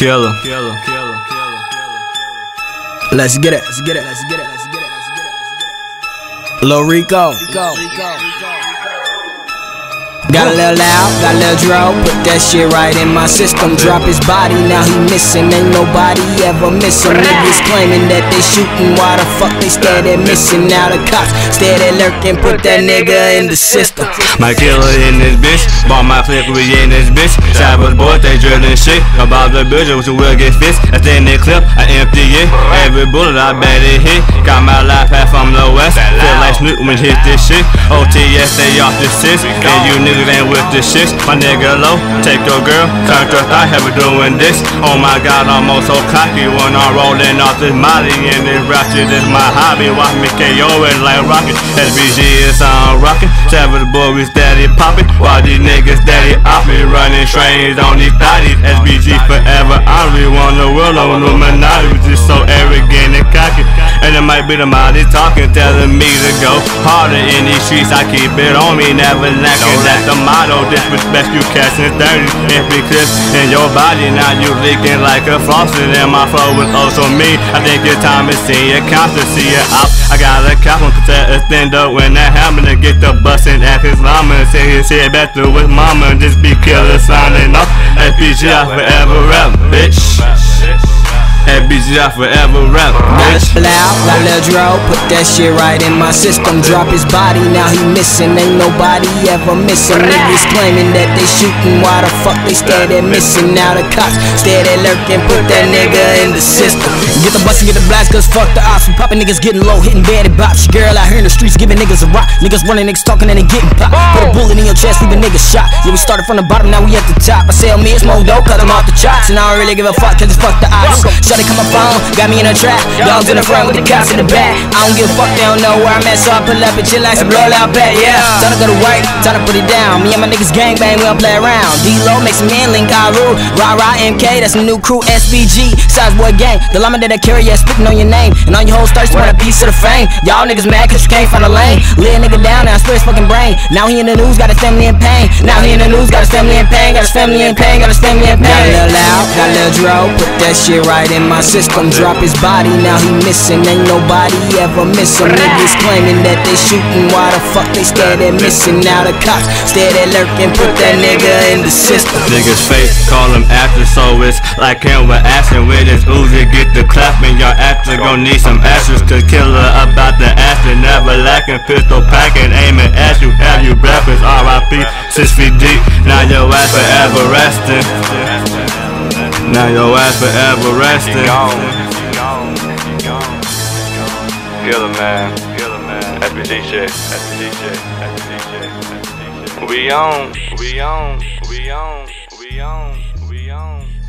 Killer. Killer. Killer. Let's get it. Let's get it. Let's get it. Let's get it. Let's get it. Let's get it. Lil Rico. Rico. Rico. Got a little loud, got a little draw, put that shit right in my system. Drop his body, now he missing. Ain't nobody ever miss him. Niggas claiming that they shooting, why the fuck they steady missing? Now the cops steady lurking, put that nigga in the system. My killer in this bitch, bought my flip, we in this bitch. Savage they drilling shit. About the bitch, which will get fixed. I stay in that clip, I empty it. Every bullet I bet it hit. Got my life half from the west. Feel like Snoop when hit this shit. OTS, they off the six. And you niggas ain't with the shit. My nigga low, take your girl, turn to I have her doing this. Oh my god, I'm so cocky when I'm rolling off this molly and this ratchet is my hobby. Watch me KO it like rocket. SBG is on rockin'. Boy, we steady poppin'. While these niggas steady me, running trains on these thotties. SBG forever, I really want the world on Illuminati. We just so arrogant and cocky. And it might be the mighty talking, telling me to go harder in these streets. I keep it on me, never lacking. That's the motto. Disrespect you catching 30. Empty clips in your body, now you leaking like a faucet. And my flow is also me. I think your time is seeing constant, see it out. I got a cop on cassette up when that happen to get the bustin' at his llama. Say his head back to his mama. Just be killer signing off. SBG I forever rap, bitch rap. SBG I forever rap, bitch. Loud, a little draw, put that shit right in my system. Drop his body, now he missing. Ain't nobody ever missing. Niggas claiming that they shooting, why the fuck they steady missing? Now the cops steady lurking, put that nigga in the system. Get the bus and get the blast, cause fuck the ops. We poppin' niggas getting low, hitting bad bops. Your girl out here in the streets giving niggas a rock. Niggas running, niggas talking, and they getting popped. Put a bullet in your chest, leave a nigga shot. Yeah, we started from the bottom, now we at the top. I sell me, it's more dope, cut them off the charts. And I don't really give a fuck, cause it's fuck the ops. Shawty come my phone, got me in a trap. Dogs in the front with the cops in the back. I don't give a fuck, they don't know where I'm at, so I pull up and chill like some blow out back, yeah. Time to go to work, time to put it down. Me and my niggas gang bang, we don't play around. D-Lo makes a man link, I rule. Rah rah MK, that's a new crew, SBG. Size boy gang, the llama that I carry, yeah, spitting on your name. And all your whole thirsty want a piece of the fame. Y'all niggas mad cause you can't find a lane. Lay a nigga down, now I split his fucking brain. Now he in the news, got his family in pain. Now he in the news, got his family in pain. Got his family in pain, got his family in pain. Got a little loud, got a little draw, put that shit right in my system. Drop his body, now he missing. Ain't nobody ever miss him. Niggas claiming that they shooting, why the fuck they steady missing? Now the cops steady lurking, put that nigga in the system. Niggas fake, call them after, so it's like him with asking with his Uzi, get the clapping. Y'all actors gon' need some ashes, cause killer about the action, never lacking, pistol packing, aiming at you, have you breakfast, RIP, six feet deep, now your ass forever resting. Now your ass forever resting. Killer man, killer man, shit, shit, shit. We on, we on, we on, we on, we on.